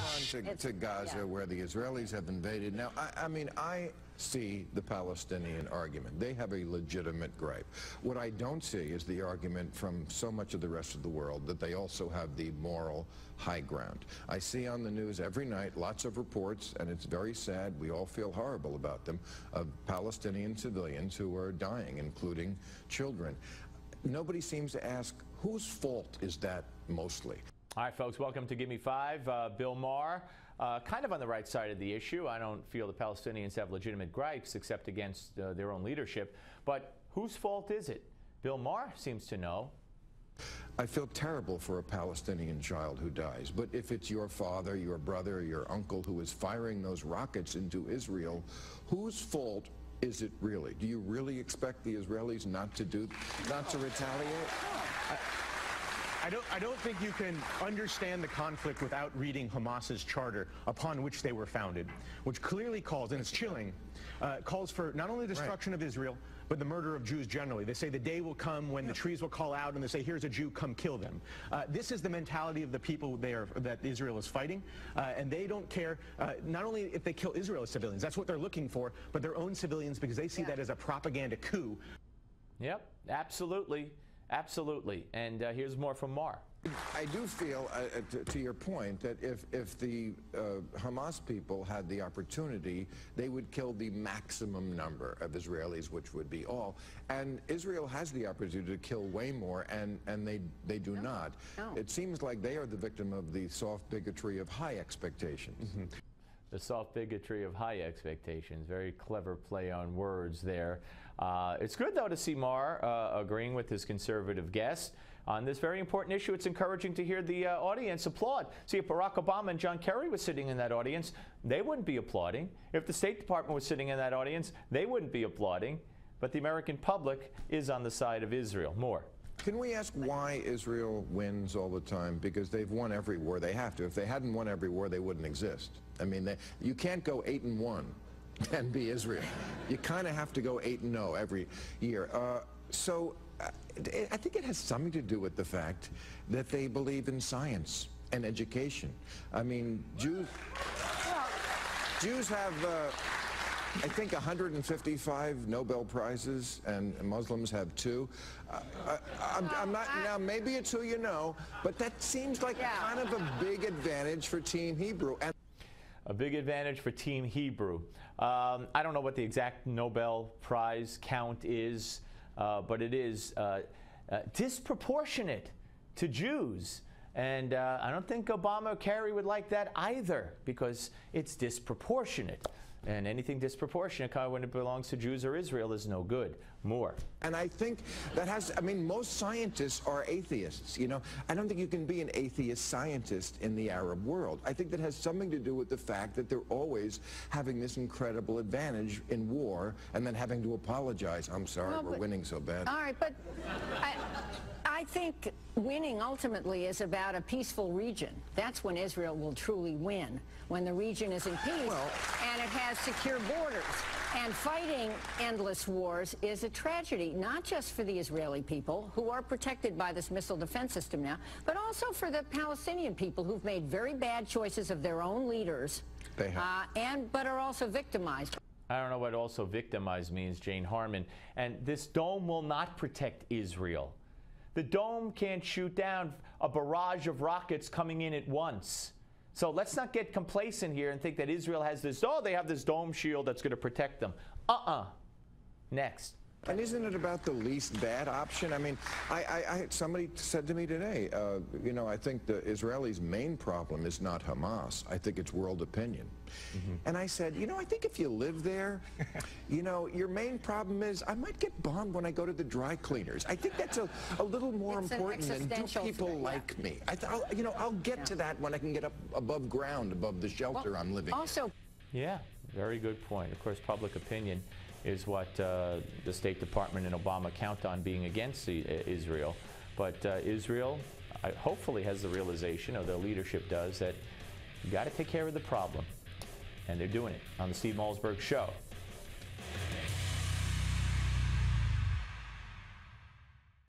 on to, to Gaza, yeah. where the Israelis have invaded. Now, I, I mean, I see the Palestinian argument. They have a legitimate gripe. What I don't see is the argument from so much of the rest of the world that they also have the moral high ground. I see on the news every night lots of reports, and it's very sad. We all feel horrible about them, of Palestinian civilians who are dying, including children. Nobody seems to ask, whose fault is that mostly? All right, folks, welcome to Give Me Five. Uh, Bill Maher, uh, kind of on the right side of the issue. I don't feel the Palestinians have legitimate gripes except against uh, their own leadership. But whose fault is it? Bill Maher seems to know. I feel terrible for a Palestinian child who dies, but if it's your father, your brother, your uncle who is firing those rockets into Israel, whose fault is it really? Do you really expect the Israelis not to do, not to retaliate? I don't, I don't think you can understand the conflict without reading Hamas's charter upon which they were founded, which clearly calls, and it's chilling, uh, calls for not only the destruction of Israel, but the murder of Jews generally. They say the day will come when the trees will call out and they say, here's a Jew, come kill them. Uh, this is the mentality of the people there that Israel is fighting, uh, and they don't care uh, not only if they kill Israel civilians, that's what they're looking for, but their own civilians because they see Yeah. that as a propaganda coup. Yep, absolutely. Absolutely. And uh, here's more from Maher. I do feel, uh, uh, to, to your point, that if, if the uh, Hamas people had the opportunity, they would kill the maximum number of Israelis, which would be all. And Israel has the opportunity to kill way more, and, and they, they do not. no. It seems like they are the victim of the soft bigotry of high expectations. The soft bigotry of high expectations. Very clever play on words there. Uh, it's good, though, to see Maher uh, agreeing with his conservative guest on this very important issue. It's encouraging to hear the uh, audience applaud. See, if Barack Obama and John Kerry were sitting in that audience, they wouldn't be applauding. If the State Department was sitting in that audience, they wouldn't be applauding. But the American public is on the side of Israel. More. Can we ask why Israel wins all the time? Because they've won every war they have to. If they hadn't won every war, they wouldn't exist. I mean, they, you can't go eight and one and be Israel. You kind of have to go eight and zero every year. Uh, so uh, I think it has something to do with the fact that they believe in science and education. I mean, Jews. Jews have. Uh, I think 155 Nobel Prizes, and Muslims have two. Uh, I, I'm, I'm not now. Maybe it's who you know, but that seems like Yeah. kind of a big advantage for Team Hebrew. And A big advantage for Team Hebrew. Um, I don't know what the exact Nobel Prize count is, uh, but it is uh, uh, disproportionate to Jews. And uh, I don't think Obama or Kerry would like that either because it's disproportionate. And anything disproportionate, kind of when it belongs to Jews or Israel, is no good. More. And I think that has, I mean, most scientists are atheists, you know. I don't think you can be an atheist scientist in the Arab world. I think that has something to do with the fact that they're always having this incredible advantage in war and then having to apologize. I'm sorry, Well, we're but- winning so bad. All right, but I, I think winning ultimately is about a peaceful region. That's when Israel will truly win, when the region is in peace Well- and it has secure borders. And fighting endless wars is a tragedy, not just for the Israeli people, who are protected by this missile defense system now, but also for the Palestinian people who've made very bad choices of their own leaders, They have. uh, and but are also victimized. I don't know what also victimized means, Jane Harman. And this dome will not protect Israel. The dome can't shoot down a barrage of rockets coming in at once. So let's not get complacent here and think that Israel has this, oh, they have this dome shield that's going to protect them. Uh uh Next. And isn't it about the least bad option? I mean, I, I, I somebody said to me today, uh, you know, I think the Israelis' main problem is not Hamas. I think it's world opinion. And I said, you know, I think if you live there, you know, your main problem is I might get bombed when I go to the dry cleaners. I think that's a, a little more It's important than do existential people thing, yeah. like me. I th- I'll, you know, I'll get to that when I can get up above ground, above the shelter I'm living in. Also, Yeah, very good point. Of course, public opinion is what uh, the State Department and Obama count on being against the, uh, Israel. But uh, Israel hopefully has the realization, or their leadership does, that you got to take care of the problem. And they're doing it on the Steve Malzberg Show.